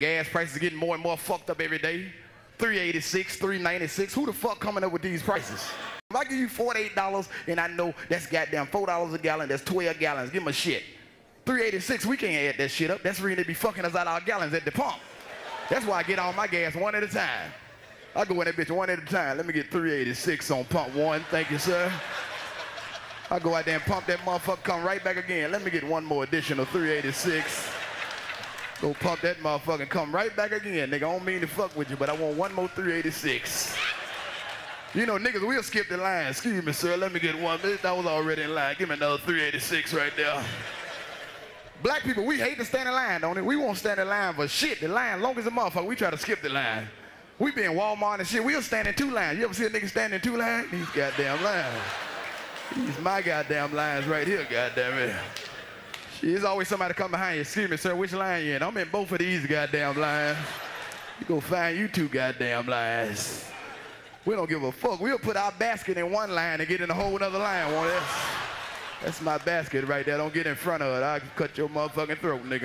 Gas prices are getting more and more fucked up every day. 386, 396. Who the fuck coming up with these prices? If I give you $48 and I know that's goddamn $4 a gallon, that's 12 gallons, give me a shit. 386, we can't add that shit up. That's really be fucking us out our gallons at the pump. That's why I get all my gas one at a time. I go in that bitch one at a time. Let me get 386 on pump one. Thank you, sir. I go out there and pump that motherfucker, come right back again. Let me get one more additional 386. Go pump that motherfucker and come right back again. Nigga, I don't mean to fuck with you, but I want one more 386. You know, niggas, we'll skip the line. Excuse me, sir. Let me get one. That was already in line. Give me another 386 right there. Black people, we hate to stand in line, don't it? We won't stand in line for shit. The line, long as a motherfucker, we try to skip the line. We be in Walmart and shit. We'll stand in two lines. You ever see a nigga stand in two lines? These goddamn lines. These my goddamn lines right here, goddamn it. There's always somebody come behind you. Excuse me, sir, which line you in? I'm in both of these goddamn lines. You go find you two goddamn lines. We don't give a fuck. We'll put our basket in one line and get in a whole other line, won't it? That's my basket right there. Don't get in front of it. I'll cut your motherfucking throat, nigga.